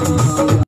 है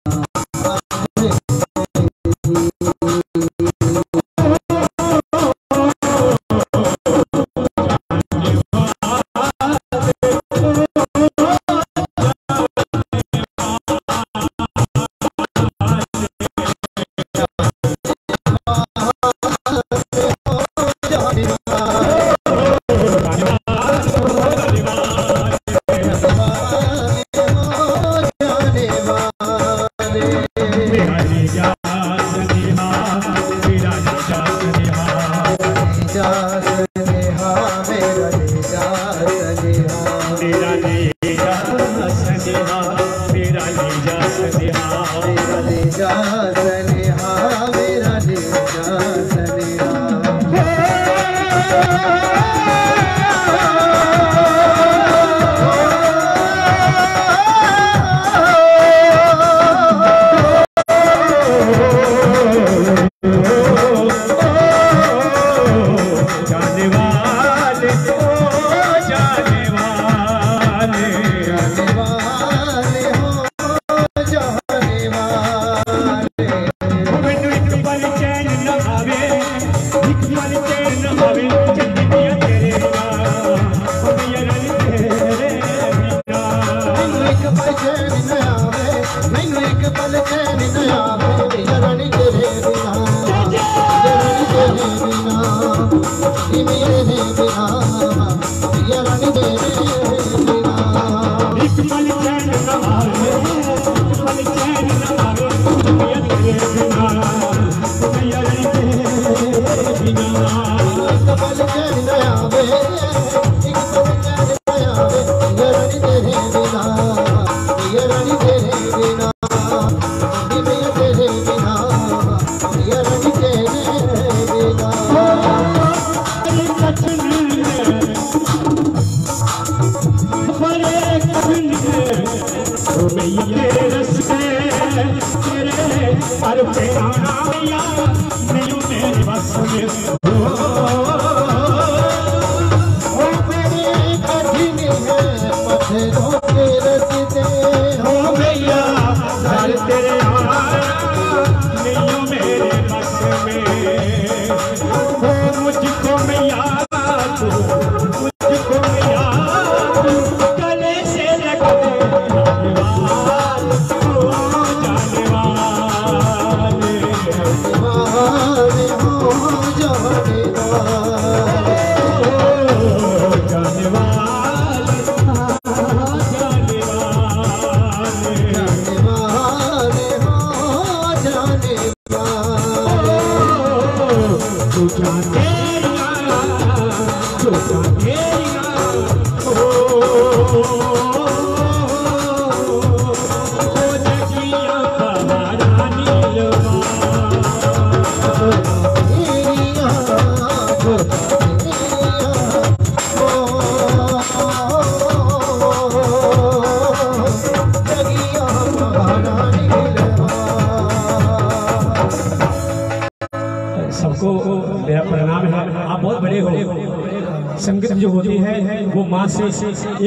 से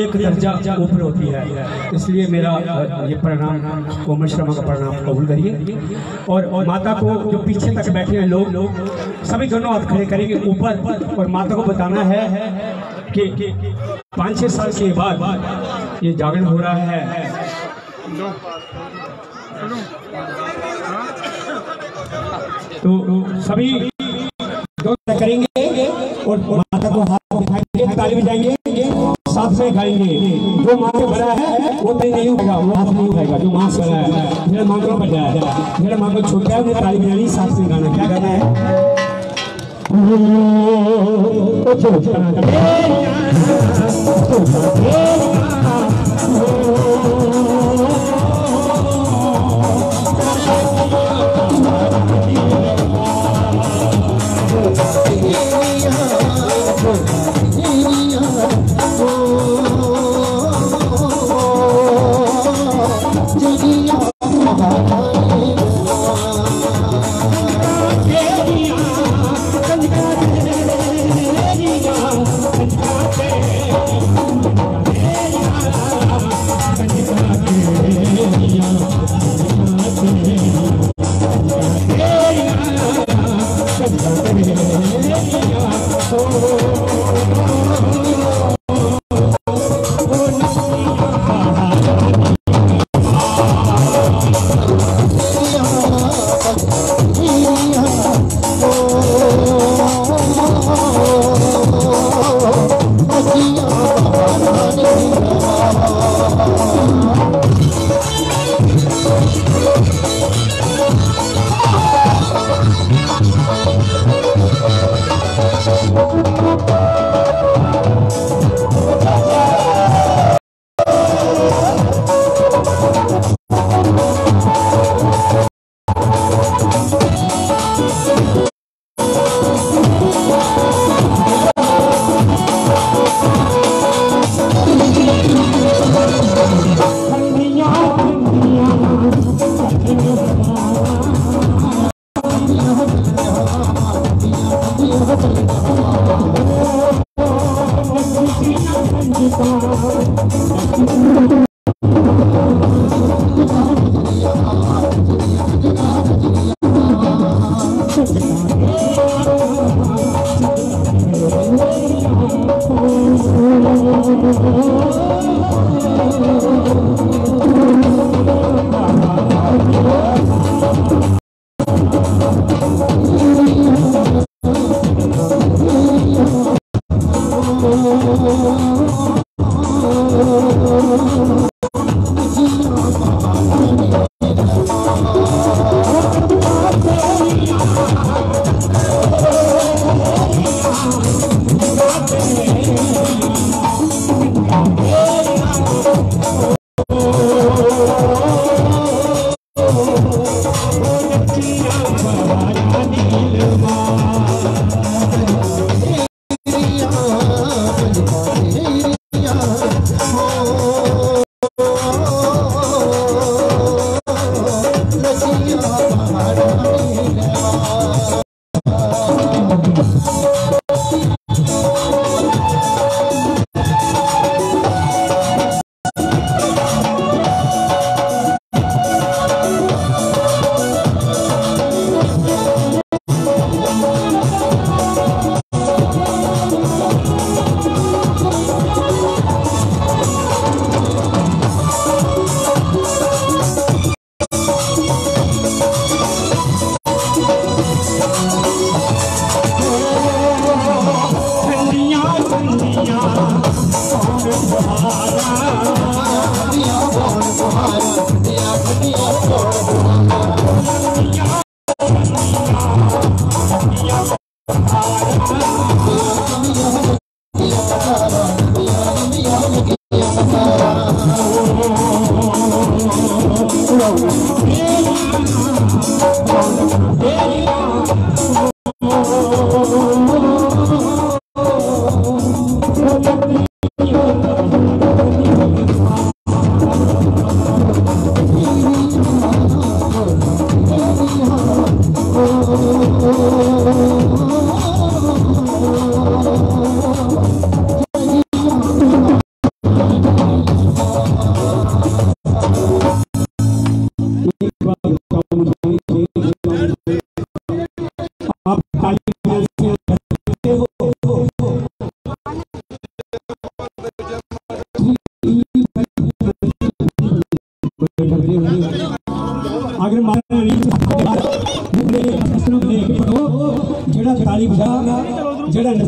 एक दर्जा ऊपर होती है। इसलिए मेरा ये प्रणाम कोमल शर्मा का प्रणाम कबूल करिए। और, और माता को जो पीछे तक बैठे हैं लोग लोग सभी दोनों हाथ खड़े करेंगे ऊपर। और माता को बताना है कि पाँच छः साल के बाद ये जागरण हो रहा है। तो सभी खाएँगे जो मांस भरा है वो तय नहीं होगा वो हाथ नहीं उठाएगा जो मांस भरा है मेरा मांगना पड़ जाए मेरा मांगना छोटा है ताली बजानी साफ़ से गाना क्या गाना है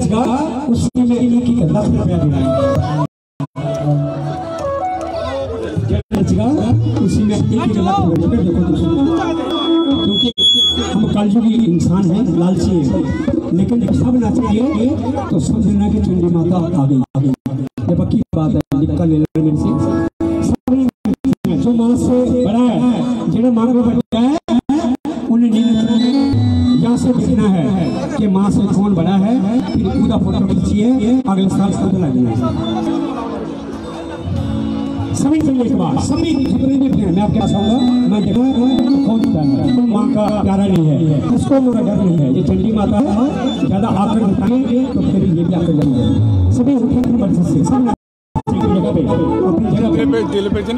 बचेगा उसी में एक एक दस रुपया दिलाएँगे उसी में एक क्योंकि हम इंसान हैं, लालची हैं। लेकिन जब सब ना तो सब दुनिया की चंडी माता आ गई अगले साल सब लगना सभी से एक बार सभी जितने भी थे मैं पास आऊँगा मैं देखा कौन सा है माँ का प्यारा नहीं है उसको मेरा डर नहीं है ये चंडी माता है ज़्यादा आकर उठाएँगे तो फिर ये भी आकर जाएँगे सभी उठे मर्ज़ी से सब जगह पे अपनी जगह पे दिल पे जन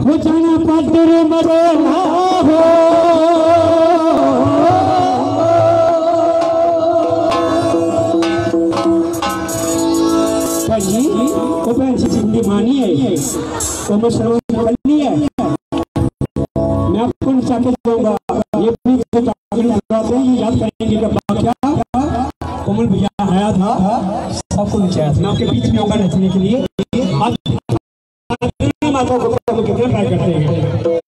हो जाना पाटर मरो ना हो मैं करनी है मैं आपको नचा के जाऊँगा ये भी याद करेंगे कि वाक्या कोमल भैया आया था सबको नचाया था मैं आपके बीच में होगा नचने के लिए माता को कितना ट्राई करते हो?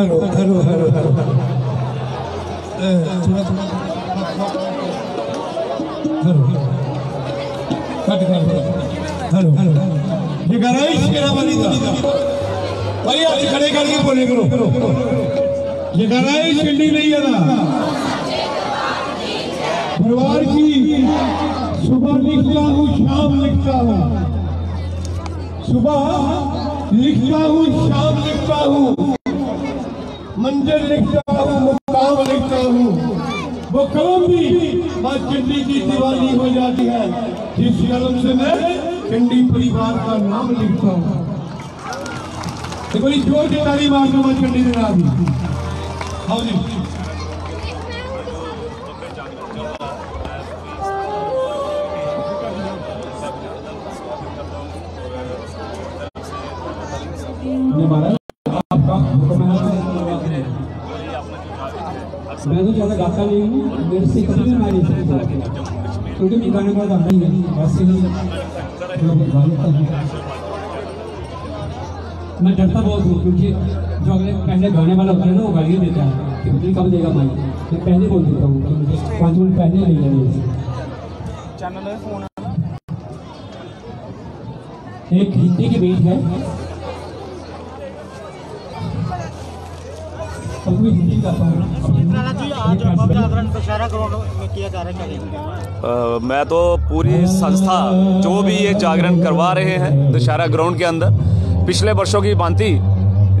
Hello hello hello hello थोड़ा थोड़ा हेलो। कट कर हेलो हेलो। ये गराई शेरा वाली था। भाई आज खड़े करके बोले करो। ये गराई शिल्डी नहीं है ना। परिवार की सुबह लिखता हूँ शाम लिखता हूँ। सुबह लिखता हूँ शाम लिखता हूँ। मंजिल लिखता हूँ, मुकाम लिखता हूँ। वो कलम भी आज चंडी की दिवाली हो जाती है। जिस कलम से मैं चंडी परिवार का नाम लिखता हूँ। एक बड़ी ज़ोर की तारीफ़ मार दो चंडी दिला दी हाँ जी। ज़्यादा गाता नहीं हूँ मेरे से कभी भी मैं नहीं सकता क्योंकि मैं गाने का ही नहीं वैसे ही। लोग गा लेता हूँ। मैं डरता बहुत हूँ क्योंकि जो अगले पहले गाने वाला होता है ना वो गालियाँ देता है। कि मुझे कब देगा माइक? मैं पहले बोल देता हूँ कि मुझे पाँच मिनट पहले नहीं है। एक हिंदी की बीट है। अब मैं हिंदी मैं तो पूरी संस्था जो भी ये जागरण करवा रहे हैं, दशहरा ग्राउंड के अंदर, पिछले वर्षों की भांति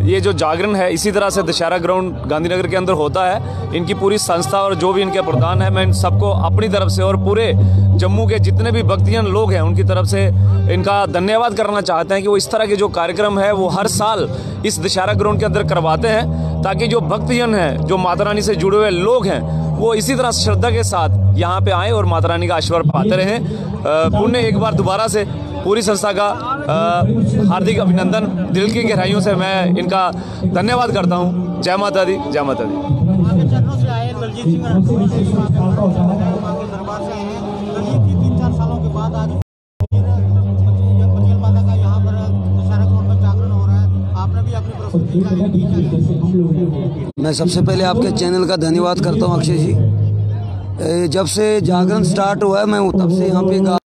ये जो जागरण है, इसी तरह से दशहरा ग्राउंड गांधीनगर के अंदर होता है। इनकी पूरी संस्था और जो भी इनके प्रधान है, मैं इन सबको अपनी तरफ़ से और पूरे जम्मू के जितने भी भक्तिजन लोग हैं, उनकी तरफ़ से इनका धन्यवाद करना चाहते हैं कि वो इस तरह के जो कार्यक्रम है, वो हर साल इस दशहरा ग्राउंड के अंदर करवाते हैं, ताकि जो भक्तजन हैं, जो माता रानी से जुड़े हुए लोग हैं, वो इसी तरह श्रद्धा के साथ यहाँ पे आए और माता रानी का आशीर्वाद पाते रहें। पुण्य एक बार दोबारा से पूरी संस्था का हार्दिक अभिनंदन। दिल की गहराइयों से मैं इनका धन्यवाद करता हूँ। जय माता दी, जय माता दी। माँ सबसे पहले आपके चैनल का धन्यवाद करता हूँ अक्षय जी। जब से जागरण स्टार्ट हुआ है, मैं तब से यहाँ पे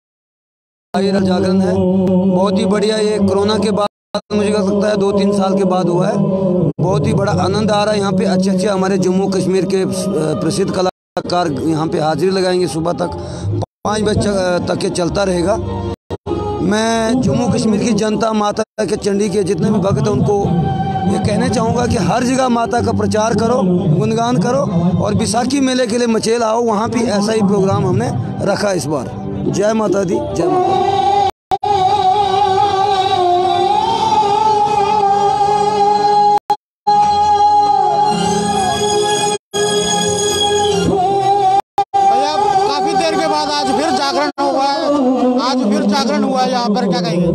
ये जागरण है। बहुत ही बढ़िया ये कोरोना के बाद मुझे कह सकता है दो तीन साल के बाद हुआ है। बहुत ही बड़ा आनंद आ रहा है यहाँ पे। अच्छे अच्छे हमारे जम्मू कश्मीर के प्रसिद्ध कलाकार यहाँ पे हाजिरी लगाएँगे सुबह तक। पाँच बजे तक ये चलता रहेगा। मैं जम्मू कश्मीर की जनता माता के चंडी के जितने भी भक्त हैं, उनको ये कहना चाहूँगा कि हर जगह माता का प्रचार करो, गुणगान करो और बैसाखी मेले के लिए मचेल आओ। वहाँ भी ऐसा ही प्रोग्राम हमने रखा इस बार। जय माता दी जय माता दी। भैया काफ़ी देर के बाद आज फिर जागरण हुआ आज फिर जागरण हुआ यहाँ पर क्या कहेंगे?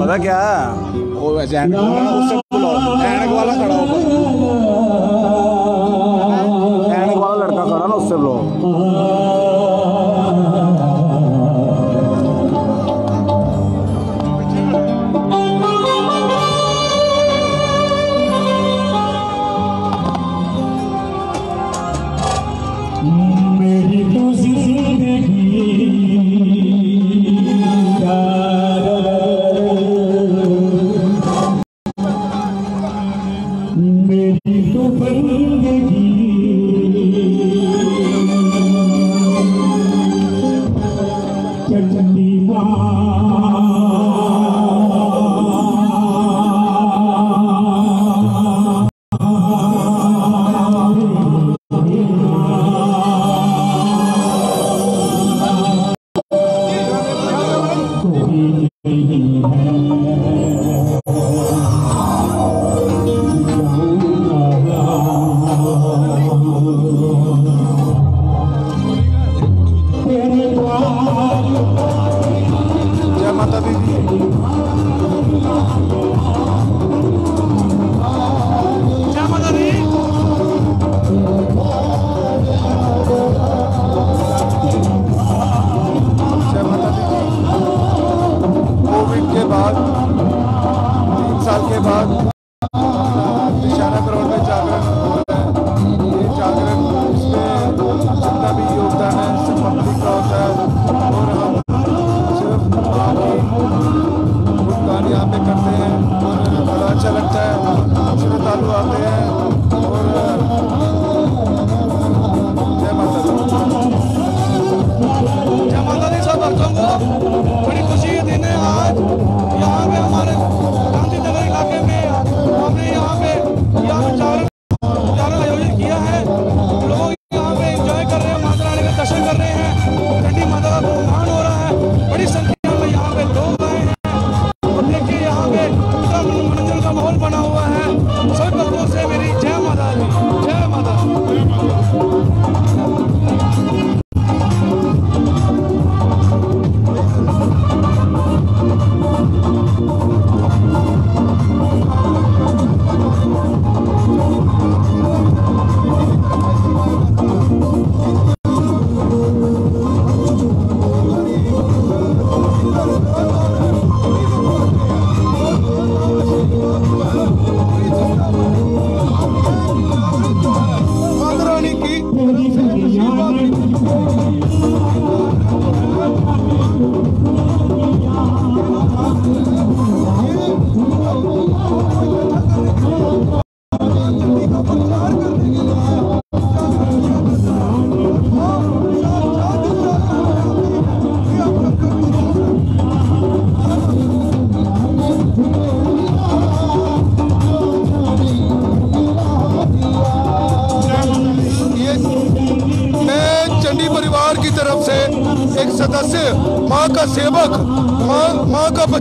पता क्या? वो उससे वाला खड़ा होगा। Barcelona.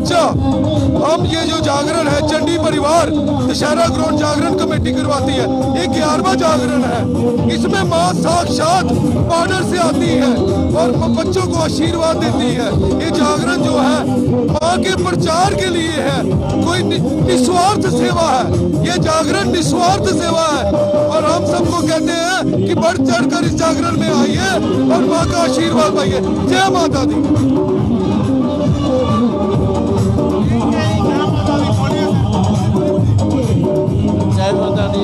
माँ बच्चा, हम ये जो जागरण है, चंडी परिवार, दशहरा ग्राउंड जागरण कमेटी करवाती है। ये ग्यारहवा जागरण है। इसमें माँ साक्षात बॉर्डर से आती है और बच्चों को आशीर्वाद देती है। ये जागरण जो है, माँ के प्रचार के लिए है। कोई निस्वार्थ सेवा है। ये जागरण निस्वार्थ सेवा है। और हम सबको कहते हैं कि बढ़ चढ़कर इस जागरण में आइए और माँ का आशीर्वाद पाइए। जय माता दी। दी।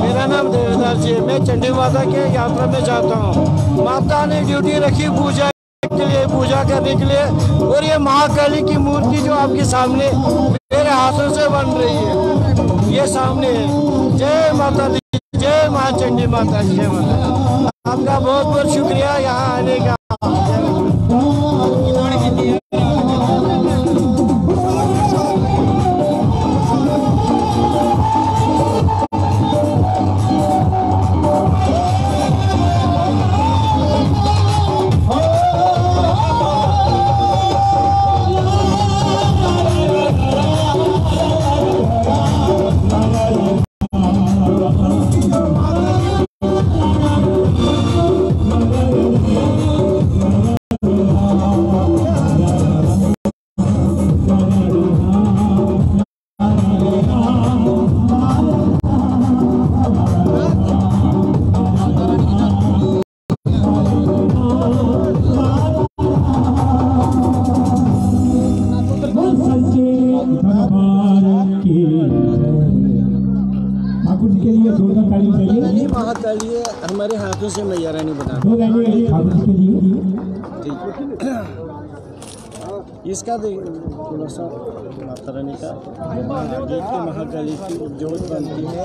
मेरा नाम देवदास जी है। मैं चंडी माता के यात्रा में जाता हूँ। माता ने ड्यूटी रखी पूजा के लिए, पूजा करने के लिए, और ये महाकाली की मूर्ति जो आपके सामने मेरे हाथों से बन रही है, ये सामने है। जय माता दी, जय माँ चंडी माता जय माता। आपका बहुत बहुत शुक्रिया यहाँ आने का। ठाकुर जी के लिए जोरदार ताली चाहिए? ये है हमारे हाथों से मैया रानी बना दो लाइनें ठाकुर जी के लिए इसका देख थोड़ा सा माता रानी का आगे की महाकाली की जोत बनती है।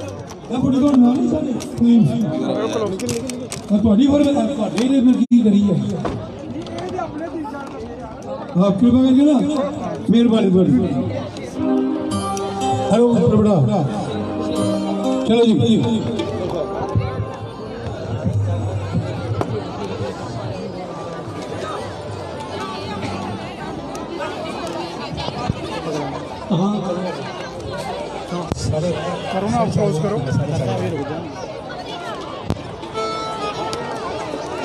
ਕਛੂ ਲਿਆ ਮੇਰੇ ਇਹ ਬੁੜੀ ਕੋਲ ਨਾ ਨਹੀਂ ਸਾਡੇ ਆ ਤੁਹਾਡੀ ਹੋਰ ਮੈਂ ਤੁਹਾਡੇ ਨੇ ਫਿਰ ਕੀ ਕਰੀ ਹੈ ਆਪ ਕਿਰਪਾ ਕਰਕੇ ਨਾ ਮਿਹਰਬਾਨੀ ਤੁਹਾਡੀ ਹਲੋ ਪ੍ਰਭੜਾ ਚਲੋ ਜੀ करो ना अफसोस करो।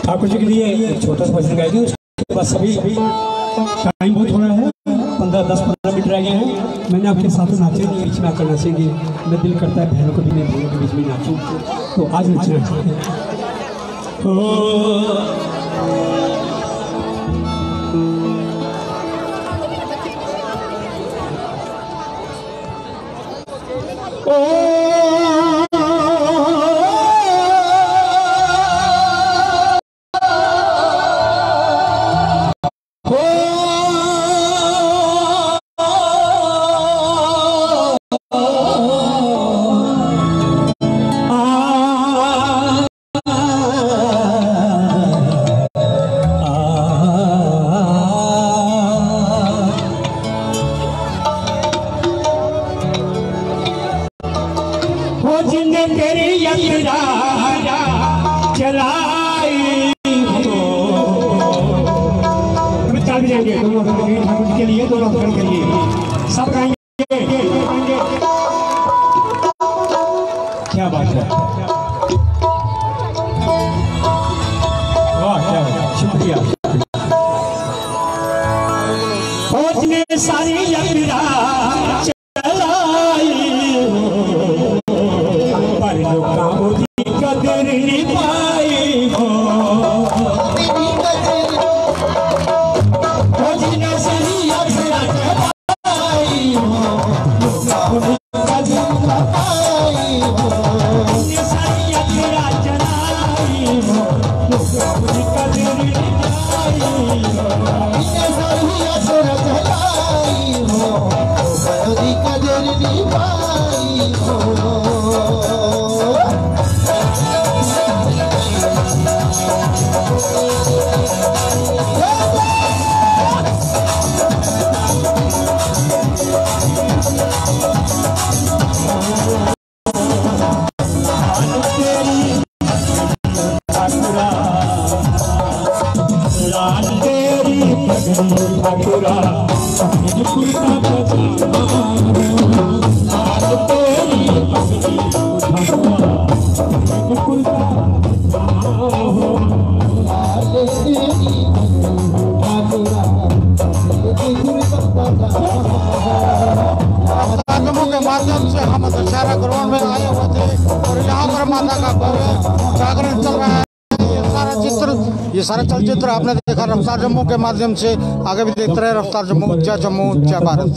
ठाकुर जी के लिए एक छोटा सा भजन गाएँगे उसके बाद सभी सभी टाइम बहुत हो रहा है पंद्रह दस पंद्रह मिनट रह गए हैं। मैंने आपके साथ नाचे बीच में आकर नाचेंगे। मैं दिल करता है बहनों को भी मैं बहनों के बीच में नाचूं। तो आज नचना चाहते हो कार्यक्रमों जम्मू के माध्यम से आगे भी देखते रहे। रफ्तार जम्मू, जय जम्मू, जय भारत।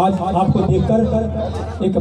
आज आपको देखकर एक